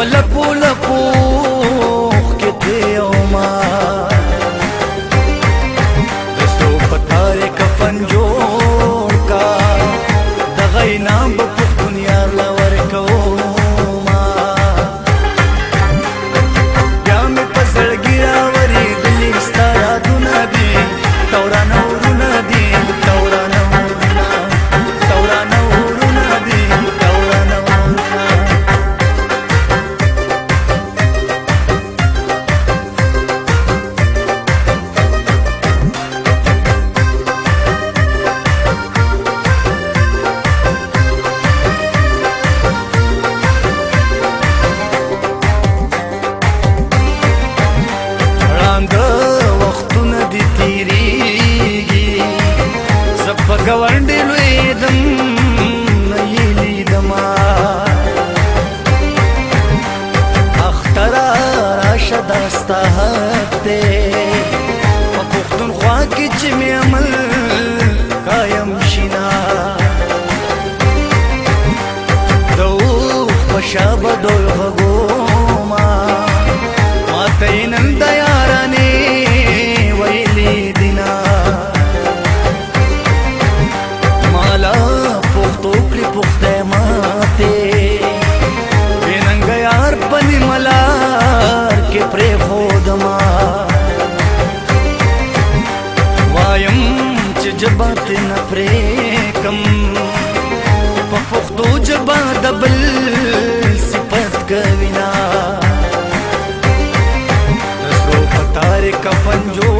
Pull up ಶಬದೊಳಗೋಮ ಮಾತೈನಂದ ಯಾರನೇ ವೈಲಿ ದಿನ ಮಾಲ ಪುಖ್ತು pre ಪುಖ್ತೆ ಮಾತೆ ಏನಂಗ ಯಾರ್ ಪನಿ ಮಲಾರ್ ಕೆ ಪ್ರೇ ಹೋದಮ ವಾಯಂ ಜಬಾತಿನ ಪ್ರೇ ಕಂ ಪುಖ್ತು ಜಬಾ ದಬಲ್ कविना नसरो पतारे कफन जो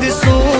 this soul.